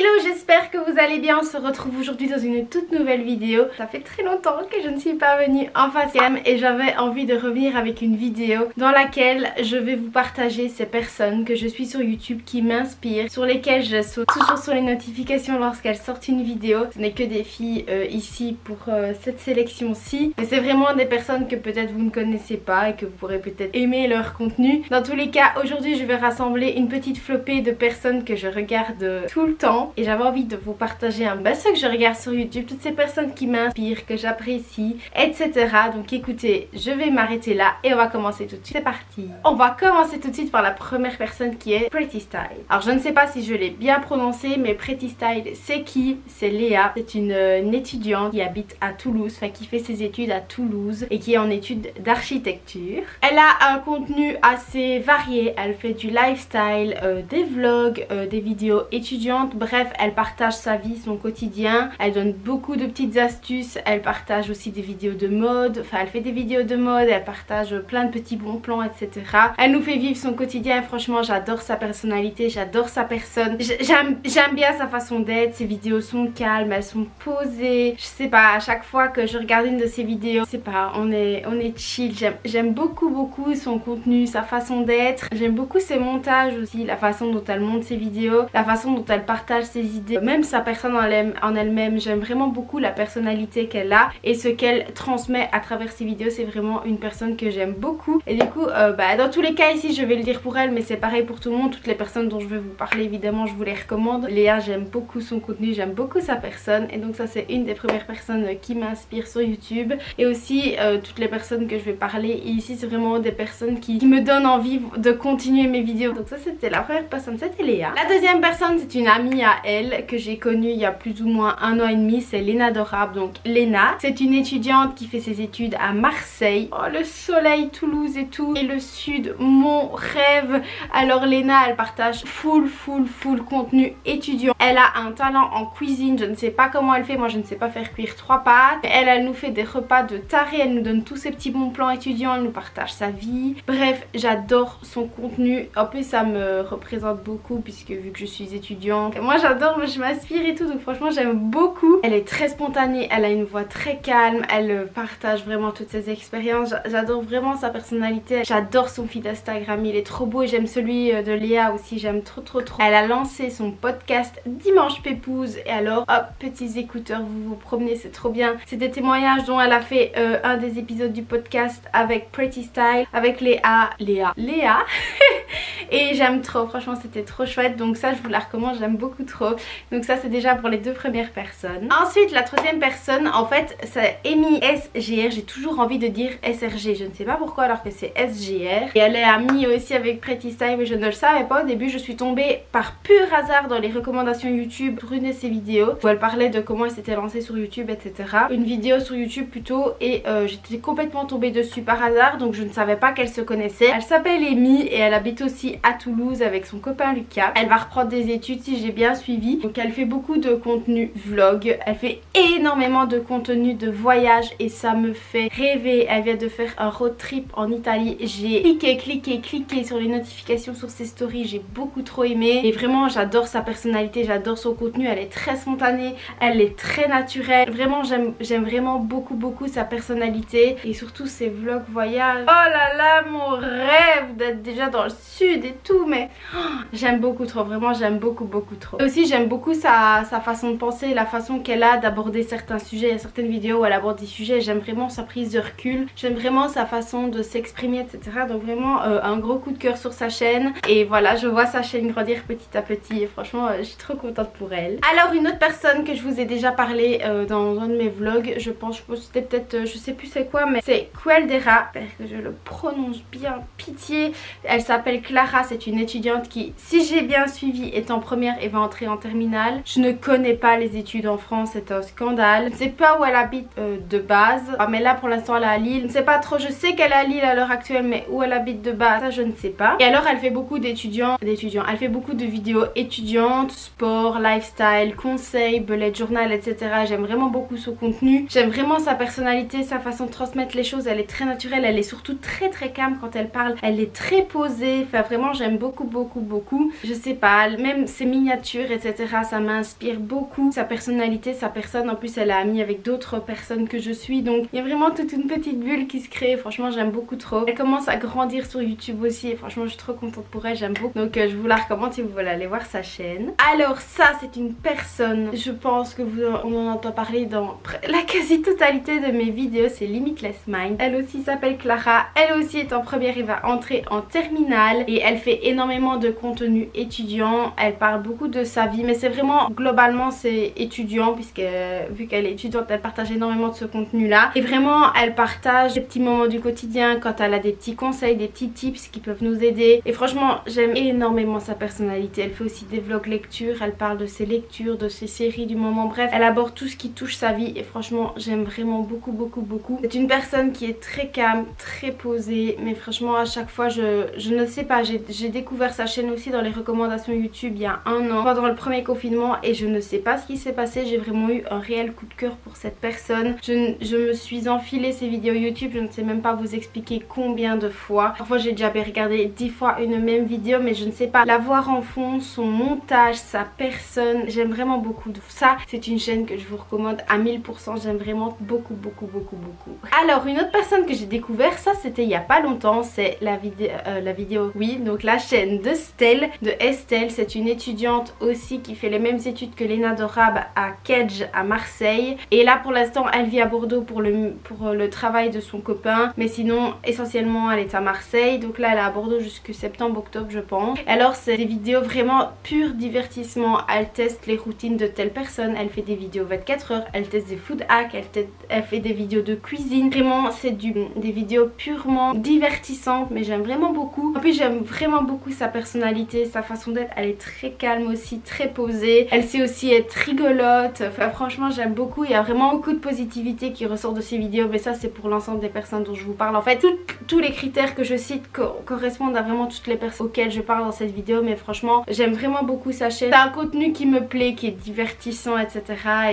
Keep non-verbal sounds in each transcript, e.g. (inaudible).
Hello, j'espère que vous allez bien. On se retrouve aujourd'hui dans une toute nouvelle vidéo. Ça fait très longtemps que je ne suis pas venue en face et j'avais envie de revenir avec une vidéo dans laquelle je vais vous partager ces personnes que je suis sur YouTube qui m'inspirent, sur lesquelles je saute toujours sur les notifications lorsqu'elles sortent une vidéo. Ce n'est que des filles euh, ici pour euh, cette sélection-ci. Mais c'est vraiment des personnes que peut-être vous ne connaissez pas et que vous pourrez peut-être aimer leur contenu. Dans tous les cas, aujourd'hui je vais rassembler une petite flopée de personnes que je regarde tout le temps et j'avais envie de vous partager un peu ce que je regarde sur YouTube, toutes ces personnes qui m'inspirent, que j'apprécie, etc. Donc écoutez, je vais m'arrêter là et on va commencer tout de suite. C'est parti On va commencer tout de suite par la première personne qui est Pretty Style. Alors je ne sais pas si je l'ai bien prononcé, mais Pretty Style c'est qui? C'est Léa. C'est une, étudiante qui habite à Toulouse, enfin qui fait ses études à Toulouse et qui est en études d'architecture. Elle a un contenu assez varié, elle fait du lifestyle, euh, des vlogs, euh, des vidéos étudiantes, bref Elle partage sa vie, son quotidien. Elle donne beaucoup de petites astuces. Elle partage aussi des vidéos de mode. Enfin, elle fait des vidéos de mode. Elle partage plein de petits bons plans, etc. Elle nous fait vivre son quotidien. Franchement, j'adore sa personnalité. J'adore sa personne. J'aime bien sa façon d'être. Ses vidéos sont calmes. Elles sont posées. Je sais pas, à chaque fois que je regarde une de ses vidéos, je sais pas, on est, on est chill. J'aime beaucoup, beaucoup son contenu, sa façon d'être. J'aime beaucoup ses montages aussi. La façon dont elle monte ses vidéos. La façon dont elle partage ses idées, même sa personne en elle-même. J'aime vraiment beaucoup la personnalité qu'elle a et ce qu'elle transmet à travers ses vidéos. C'est vraiment une personne que j'aime beaucoup. Et du coup, euh, bah, dans tous les cas ici, je vais le dire pour elle, mais c'est pareil pour tout le monde. Toutes les personnes dont je vais vous parler, évidemment, je vous les recommande. Léa, j'aime beaucoup son contenu, j'aime beaucoup sa personne. Et donc ça, c'est une des premières personnes qui m'inspire sur YouTube. Et aussi, euh, toutes les personnes que je vais parler. Ici, c'est vraiment des personnes qui, qui me donnent envie de continuer mes vidéos. Donc ça, c'était la première personne, c'était Léa. La deuxième personne, c'est une amie à elle que j'ai connue il y a plus ou moins un an et demi, c'est Léna Dorable. Donc Léna, c'est une étudiante qui fait ses études à Marseille. Oh le soleil, Toulouse et tout. Et le sud, mon rêve. Alors Léna, elle partage full, full, full contenu étudiant. Elle a un talent en cuisine, je ne sais pas comment elle fait, moi je ne sais pas faire cuire trois pâtes. Elle, elle nous fait des repas de taré, elle nous donne tous ses petits bons plans étudiants, elle nous partage sa vie. Bref, j'adore son contenu. En plus, ça me représente beaucoup puisque vu que je suis étudiante, moi j'adore je m'inspire et tout donc franchement j'aime beaucoup. Elle est très spontanée, elle a une voix très calme, elle euh, partage vraiment toutes ses expériences. J'adore vraiment sa personnalité, j'adore son feed Instagram, il est trop beau et j'aime celui euh, de Léa aussi, j'aime trop trop trop. Elle a lancé son podcast Dimanche Pépouze et alors hop, petits écouteurs, vous vous promenez, c'est trop bien. C'est des témoignages dont elle a fait euh, un des épisodes du podcast avec Pretty Style, avec Léa, Léa, Léa (laughs) (laughs) et j'aime trop, franchement c'était trop chouette donc ça je vous la recommande, j'aime beaucoup trop. Donc ça c'est déjà pour les deux premières personnes. Ensuite la troisième personne en fait c'est Amy SGR. J'ai toujours envie de dire SRG. Je ne sais pas pourquoi alors que c'est SGR. Et elle est amie aussi avec Pretty Style mais je ne le savais pas. Au début je suis tombée par pur hasard dans les recommandations YouTube pour une de ses vidéos où elle parlait de comment elle s'était lancée sur YouTube etc. Une vidéo sur YouTube plutôt et euh, j'étais complètement tombée dessus par hasard donc je ne savais pas qu'elle se connaissait. Elle s'appelle Amy et elle habite aussi à Toulouse avec son copain Lucas. Elle va reprendre des études si j'ai bien suivi donc elle fait beaucoup de contenu vlog, elle fait énormément de contenu de voyage et ça me fait rêver. Elle vient de faire un road trip en Italie. J'ai cliqué, cliqué, cliqué sur les notifications sur ses stories. J'ai beaucoup trop aimé et vraiment j'adore sa personnalité, j'adore son contenu. Elle est très spontanée, elle est très naturelle. Vraiment j'aime vraiment beaucoup beaucoup sa personnalité et surtout ses vlogs voyage. Oh là là mon rêve d'être déjà dans le sud et tout mais oh, j'aime beaucoup trop, vraiment j'aime beaucoup beaucoup trop. Aussi j'aime beaucoup sa, façon de penser, la façon qu'elle a d'aborder certains sujets. Il certaines vidéos où elle aborde des sujets, j'aime vraiment sa prise de recul, j'aime vraiment sa façon de s'exprimer, etc. Donc vraiment euh, un gros coup de cœur sur sa chaîne. Et voilà, je vois sa chaîne grandir petit à petit et franchement, euh, je suis trop contente pour elle. Alors une autre personne que je vous ai déjà parlé euh, dans un de mes vlogs, je pense que c'était peut-être, je sais plus c'est quoi, mais c'est Queldera, j'espère que je le prononce bien, pitié. Elle s'appelle Clara, c'est une étudiante qui, si j'ai bien suivi, est en première et va entrer en terminale. Je ne connais pas les études en France, c'est un scandale. Je ne sais pas où elle habite euh, de base. Ah, mais là pour l'instant elle est à Lille. Je ne sais pas trop, je sais qu'elle est à Lille à l'heure actuelle, mais où elle habite de base, ça je ne sais pas. Et alors elle fait beaucoup d'étudiants, d'étudiants. Elle fait beaucoup de vidéos étudiantes, sport, lifestyle, conseils, bullet journal, etc. J'aime vraiment beaucoup son contenu. J'aime vraiment sa personnalité, sa façon de transmettre les choses. Elle est très naturelle, elle est surtout très très calme quand elle parle. Elle est très posée, enfin vraiment j'aime beaucoup beaucoup beaucoup. Je sais pas, même ses miniatures etc ça m'inspire beaucoup. Sa personnalité, sa personne, en plus elle est amie avec d'autres personnes que je suis donc il y a vraiment toute une petite bulle qui se crée. Franchement j'aime beaucoup trop. Elle commence à grandir sur YouTube aussi et franchement je suis trop contente pour elle, j'aime beaucoup. Donc euh, je vous la recommande si vous voulez aller voir sa chaîne. Alors ça c'est une personne, je pense que vous on en entend parler dans la quasi-totalité de mes vidéos, c'est Limitless Mind. Elle aussi s'appelle Clara, elle aussi est en première et va entrer en terminale et elle fait énormément de contenu étudiant. Elle parle beaucoup de sa vie mais c'est vraiment globalement c'est étudiant puisque vu qu'elle est étudiante elle partage énormément de ce contenu là et vraiment elle partage des petits moments du quotidien quand elle a des petits conseils, des petits tips qui peuvent nous aider et franchement j'aime énormément sa personnalité. Elle fait aussi des vlogs lecture, elle parle de ses lectures, de ses séries du moment, bref elle aborde tout ce qui touche sa vie et franchement j'aime vraiment beaucoup beaucoup beaucoup. C'est une personne qui est très calme, très posée mais franchement à chaque fois je, je ne sais pas, j'ai découvert sa chaîne aussi dans les recommandations YouTube il y a un an pendant le premier confinement et je ne sais pas ce qui s'est passé, j'ai vraiment eu un réel coup de cœur pour cette personne. Je, me suis enfilé ses vidéos YouTube, je ne sais même pas vous expliquer combien de fois. Parfois j'ai déjà regardé 10 fois une même vidéo mais je ne sais pas la voir en fond, son montage, sa personne, j'aime vraiment beaucoup. Ça c'est une chaîne que je vous recommande à 1000%, j'aime vraiment beaucoup beaucoup beaucoup beaucoup. Alors une autre personne que j'ai découvert, ça c'était il y a pas longtemps, c'est la euh, la vidéo, oui, donc la chaîne de Stell, de Estelle, c'est une étudiante aussi qui fait les mêmes études que Léna Dorab à Kedge à Marseille. Et là pour l'instant elle vit à Bordeaux pour le, travail de son copain, mais sinon essentiellement elle est à Marseille, donc là elle est à Bordeaux jusqu'à septembre-octobre je pense. Alors c'est des vidéos vraiment pur divertissement, elle teste les routines de telle personne, elle fait des vidéos 24 heures, elle teste des food hacks, elle, elle fait des vidéos de cuisine, vraiment c'est des vidéos purement divertissantes mais j'aime vraiment beaucoup. En plus j'aime vraiment beaucoup sa personnalité, sa façon d'être, elle est très calme aussi, très posée, elle sait aussi être rigolote, enfin franchement j'aime beaucoup, il y a vraiment beaucoup de positivité qui ressort de ces vidéos mais ça c'est pour l'ensemble des personnes dont je vous parle. En fait. tous les critères que je cite correspondent à vraiment toutes les personnes auxquelles je parle dans cette vidéo mais franchement j'aime vraiment beaucoup sa chaîne. C'est un contenu qui me plaît, qui est divertissant etc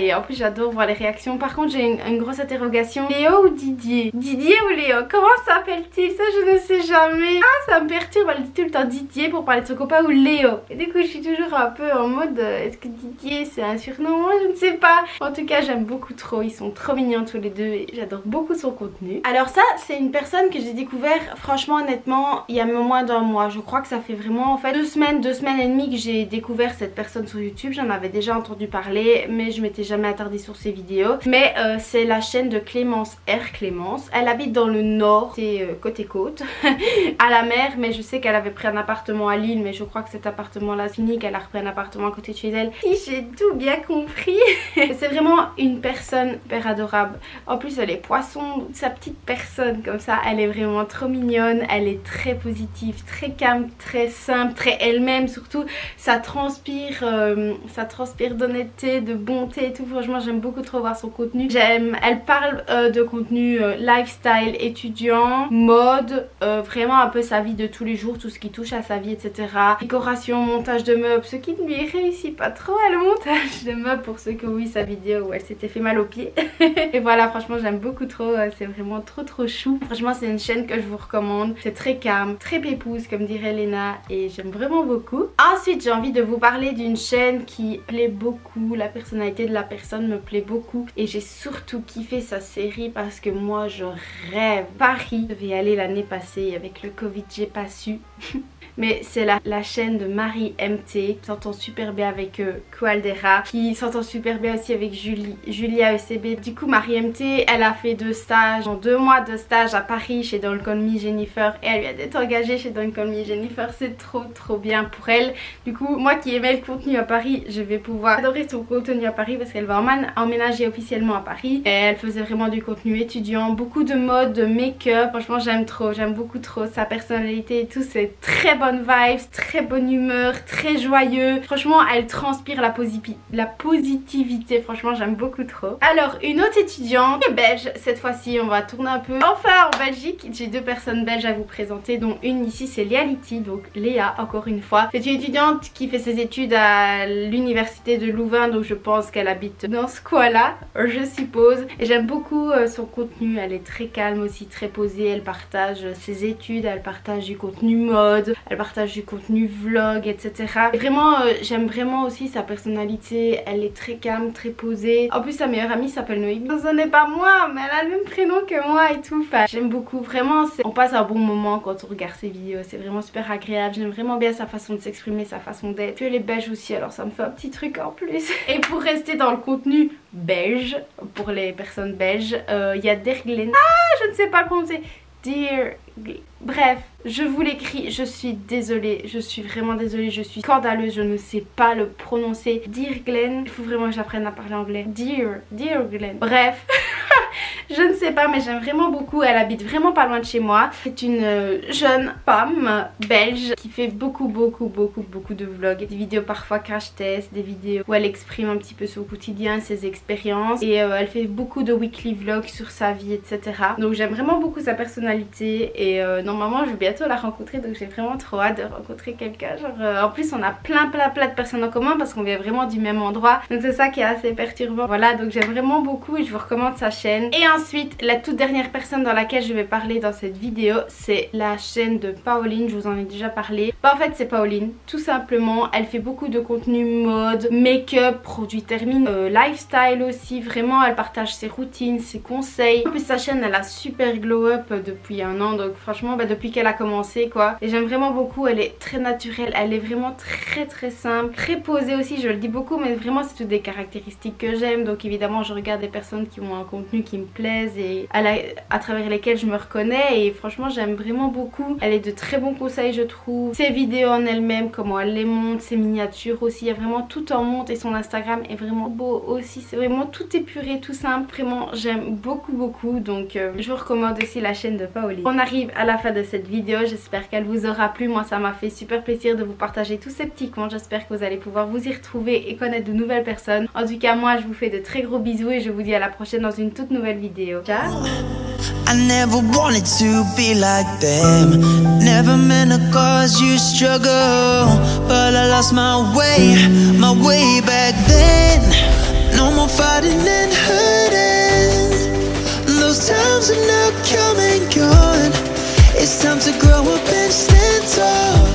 et en plus j'adore voir les réactions. Par contre j'ai une, grosse interrogation, Léo ou Didier? Didier ou Léo? Comment s'appelle-t-il? Ça je ne sais jamais. Ah ça me perturbe, elle dit tout le temps Didier pour parler de son copain ou Léo. Et du coup je suis toujours un peu en mode euh, est-ce que Didier c'est un surnom? Je ne sais pas. En tout cas j'aime beaucoup trop, ils sont trop mignons tous les deux et j'adore beaucoup son contenu. Alors ça c'est une personne que j'ai découvert franchement honnêtement il y a moins d'un mois. Je crois que ça fait vraiment en fait deux semaines, deux semaines et demie que j'ai découvert cette personne sur YouTube. J'en avais déjà entendu parler mais je m'étais jamais attardée sur ses vidéos. Mais euh, c'est la chaîne de Clémence R. Clémence. Elle habite dans le nord, c'est euh, côté côte, (laughs) à la mer mais je sais qu'elle avait pris un appartement à Lille mais je crois que cet appartement là fini, qu'elle a repris un appartement à côté de chez elle. Si j'ai tout bien compris. (laughs) c'est vraiment une personne hyper adorable. En plus elle est poisson, sa petite personne comme ça, elle est vraiment trop mignonne, elle est très positive, très calme, très simple, très elle-même surtout. Ça transpire, euh, ça transpire d'honnêteté, de bonté et tout. Franchement j'aime beaucoup trop voir son contenu. J'aime, elle parle euh, de contenu euh, lifestyle, étudiant, mode, vraiment un peu sa vie de tous les jours, tout ce qui touche à sa vie etc. Décoration, montage de meubles, ce qui ne lui réussit pas trop à le montage de meubles pour ceux qui ont vu sa vidéo où elle s'était fait mal aux pieds. (laughs) et voilà franchement j'aime beaucoup trop, c'est vraiment trop trop chou. Franchement c'est une chaîne que je vous recommande. C'est très calme, très pépouse comme dirait Léna et j'aime vraiment beaucoup. Ensuite j'ai envie de vous parler d'une chaîne qui plaît beaucoup. La personnalité de la personne me plaît beaucoup et j'ai surtout kiffé sa série parce que moi je rêve. Paris, je devais y aller l'année passée avec le Covid j'ai pas su dessus. (laughs) mais c'est la, la, chaîne de Marie MT qui s'entend super bien avec euh, qui s'entend super bien aussi avec Julie, Julia ECB du coup Marie MT elle a fait deux stages. En deux mois de stage à Paris chez Don't Call Me Jennifer et elle vient d'être engagée chez Don't Call Me Jennifer. C'est trop trop bien pour elle. Du coup moi qui aimais le contenu à Paris je vais pouvoir adorer son contenu à Paris parce qu'elle va emménager officiellement à Paris. Et elle faisait vraiment du contenu étudiant beaucoup de mode, de make-up. Franchement j'aime trop, j'aime beaucoup trop sa personnalité et tout. C'est très bon vibes, très bonne humeur, très joyeux. Franchement, elle transpire la, la positivité. Franchement, j'aime beaucoup trop. Alors, une autre étudiante belge. Cette fois-ci, on va tourner un peu. Enfin, en Belgique, j'ai deux personnes belges à vous présenter. dont une ici, c'est Léality, donc Léa, encore une fois. C'est une étudiante qui fait ses études à l'université de Louvain, donc je pense qu'elle habite dans ce coin-là, je suppose. Et j'aime beaucoup euh, son contenu. Elle est très calme aussi, très posée. Elle partage ses études, elle partage du contenu mode. Elle elle partage du contenu vlog, etc. vraiment, euh, j'aime vraiment aussi sa personnalité, elle est très calme, très posée. En plus, sa meilleure amie s'appelle Noémie. Ce n'est pas moi, mais elle a le même prénom que moi et tout. J'aime beaucoup, vraiment, on passe un bon moment quand on regarde ses vidéos, c'est vraiment super agréable. J'aime vraiment bien sa façon de s'exprimer, sa façon d'être. Elle est belge aussi, alors ça me fait un petit truc en plus. (laughs) Et pour rester dans le contenu belge, pour les personnes belges, euh, il y a Derglen. Ah, je ne sais pas le prononcer. Dear... Bref, je vous l'écris, je suis désolée, je suis vraiment désolée, je suis scandaleuse, je ne sais pas le prononcer. Dear Glenn, il faut vraiment que j'apprenne à parler anglais. Dear, dear Glenn. Bref. Je ne sais pas mais j'aime vraiment beaucoup. Elle habite vraiment pas loin de chez moi. C'est une euh, jeune femme belge qui fait beaucoup beaucoup beaucoup beaucoup de vlogs. Des vidéos parfois crash test des vidéos où elle exprime un petit peu son quotidien ses expériences. Et euh, elle fait beaucoup de weekly vlogs sur sa vie etc donc j'aime vraiment beaucoup sa personnalité. Et euh, normalement je vais bientôt la rencontrer. Donc j'ai vraiment trop hâte de rencontrer quelqu'un. Genre en plus on a plein plein plein de personnes en commun parce qu'on vient vraiment du même endroit. Donc c'est ça qui est assez perturbant. Voilà donc j'aime vraiment beaucoup et je vous recommande sa chaîne. Et ensuite, la toute dernière personne dans laquelle je vais parler dans cette vidéo, c'est la chaîne de Pauline. Je vous en ai déjà parlé. Bah, en fait, c'est Pauline. Tout simplement, elle fait beaucoup de contenu mode, make-up, produits terminés, euh, lifestyle aussi. Vraiment, elle partage ses routines, ses conseils. En plus, sa chaîne, elle a super glow up depuis un an. Donc franchement, bah, depuis qu'elle a commencé, quoi. Et j'aime vraiment beaucoup. Elle est très naturelle. Elle est vraiment très très simple. Très posée aussi, je le dis beaucoup. Mais vraiment, c'est toutes des caractéristiques que j'aime. Donc évidemment, je regarde des personnes qui ont un contenu qui me et à, travers lesquelles je me reconnais et franchement j'aime vraiment beaucoup. Elle est de très bons conseils je trouve. Ses vidéos en elle-même, comment elle les monte, ses miniatures aussi, il y a vraiment tout en monte et son Instagram est vraiment beau aussi. C'est vraiment tout épuré, tout simple. Vraiment j'aime beaucoup beaucoup donc euh, je vous recommande aussi la chaîne de Paoli. On arrive à la fin de cette vidéo, j'espère qu'elle vous aura plu. Moi ça m'a fait super plaisir de vous partager tous ces petits comptes. J'espère que vous allez pouvoir vous y retrouver et connaître de nouvelles personnes. En tout cas moi je vous fais de très gros bisous et je vous dis à la prochaine dans une toute nouvelle vidéo. Ciao I never wanted to be like them. Never meant to cause you struggle But I lost my way, my way back then. No more fighting and hurting. Those times are now coming gone. It's time to grow up and stand tall